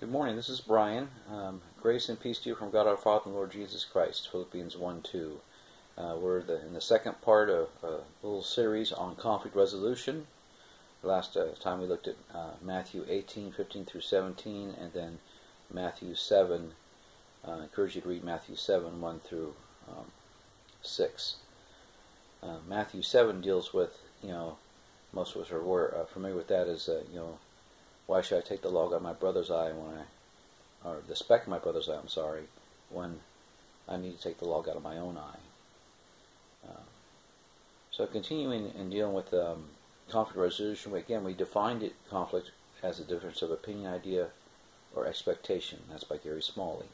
Good morning. This is Brian. Um, grace and peace to you from God our Father and Lord Jesus Christ. Philippians 1 2. Uh, we're the, in the second part of a little series on conflict resolution. Last uh, time we looked at uh, Matthew 18 15 through 17, and then Matthew 7. Uh, I encourage you to read Matthew 7 1 through um, 6. Uh, Matthew 7 deals with, you know, most of us are uh, familiar with that as, you know, why should I take the log out of my brother's eye when I, or the speck of my brother's eye, I'm sorry, when I need to take the log out of my own eye? Uh, so continuing and dealing with um, conflict resolution, again, we defined it, conflict as a difference of opinion, idea, or expectation. That's by Gary Smalley.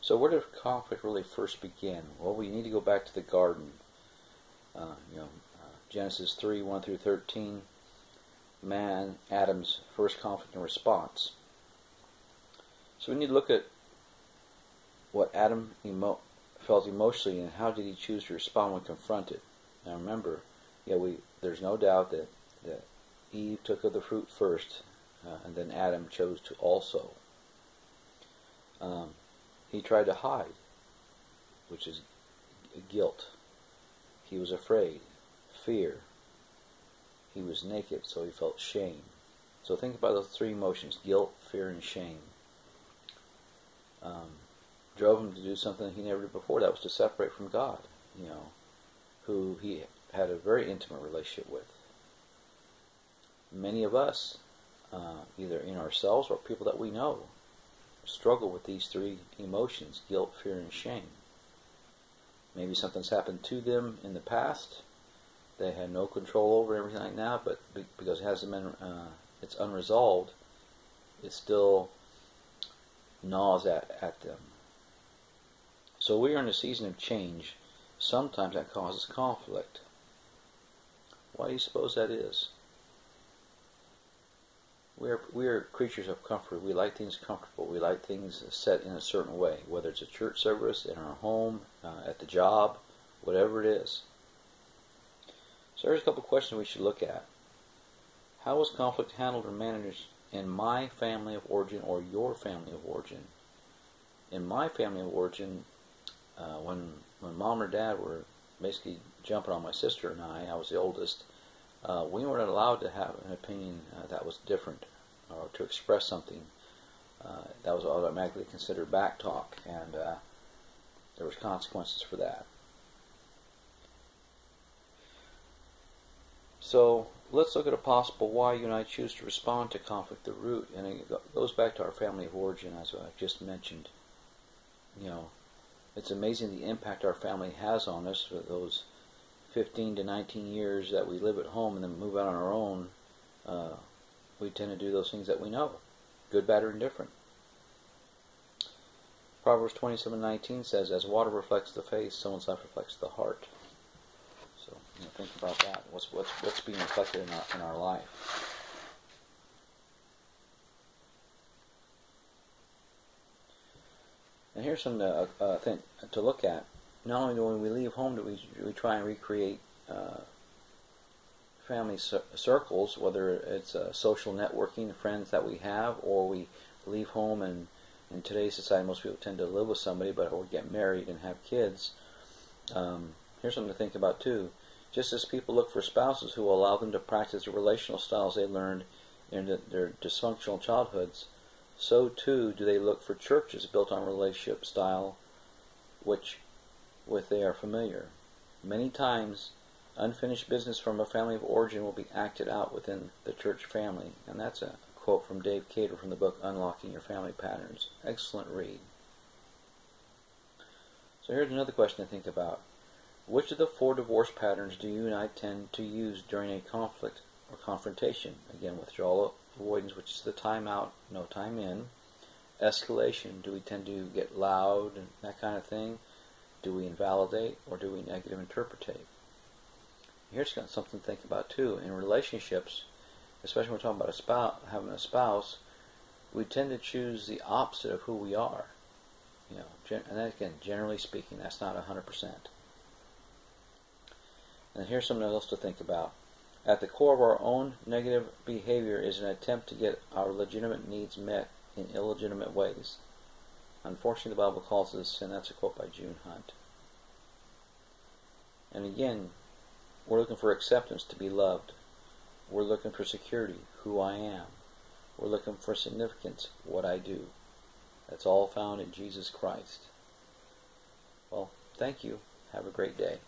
So where did conflict really first begin? Well, we need to go back to the garden. Uh, you know, uh, Genesis 3, 1 through 13 man, Adam's first conflict and response. So we need to look at what Adam emo- felt emotionally and how did he choose to respond when confronted. Now remember, yeah, we there's no doubt that, that Eve took of the fruit first, uh, and then Adam chose to also. Um, he tried to hide, which is guilt. He was afraid, fear, he was naked, so he felt shame. So think about those three emotions guilt, fear, and shame. Um, drove him to do something he never did before. That was to separate from God, you know, who he had a very intimate relationship with. Many of us, uh, either in ourselves or people that we know, struggle with these three emotions guilt, fear, and shame. Maybe something's happened to them in the past they had no control over everything like that, but because it hasn't been, uh, it's unresolved, it still gnaws at, at them. So we are in a season of change. Sometimes that causes conflict. Why do you suppose that is? We are, we are creatures of comfort. We like things comfortable. We like things set in a certain way, whether it's a church service, in our home, uh, at the job, whatever it is. So there's a couple questions we should look at. How was conflict handled or managed in my family of origin or your family of origin? In my family of origin, uh, when when mom or dad were basically jumping on my sister and I, I was the oldest. Uh, we weren't allowed to have an opinion uh, that was different or to express something. Uh, that was automatically considered back talk, and uh, there was consequences for that. So let's look at a possible why you and I choose to respond to conflict, the root, and it goes back to our family of origin, as I've just mentioned. You know, it's amazing the impact our family has on us for those 15 to 19 years that we live at home and then move out on our own. Uh, we tend to do those things that we know, good, bad, or indifferent. Proverbs 27:19 says, "As water reflects the face, someone's life reflects the heart." So you know, think about that. What's what's what's being reflected in our in our life. And here's some uh, uh, thing to look at. Not only do when we leave home do we we try and recreate uh, family circles, whether it's uh, social networking, friends that we have, or we leave home and in today's society most people tend to live with somebody, but or get married and have kids. Um, here's something to think about too. Just as people look for spouses who will allow them to practice the relational styles they learned in their dysfunctional childhoods, so too do they look for churches built on relationship style which with they are familiar. Many times unfinished business from a family of origin will be acted out within the church family. And that's a quote from Dave Carder from the book Unlocking Your Family Patterns. Excellent read. So here's another question to think about. Which of the four divorce patterns do you and I tend to use during a conflict or confrontation? Again, withdrawal avoidance, which is the time out, no time in. Escalation, do we tend to get loud and that kind of thing? Do we invalidate or do we negative interpretate? Here's something to think about too. In relationships, especially when we're talking about a spouse, having a spouse, we tend to choose the opposite of who we are. You know, and again, generally speaking, that's not 100%. And here's something else to think about. At the core of our own negative behavior is an attempt to get our legitimate needs met in illegitimate ways. Unfortunately, the Bible calls this sin. That's a quote by June Hunt. And again, we're looking for acceptance to be loved. We're looking for security, who I am. We're looking for significance, what I do. That's all found in Jesus Christ. Well, thank you. Have a great day.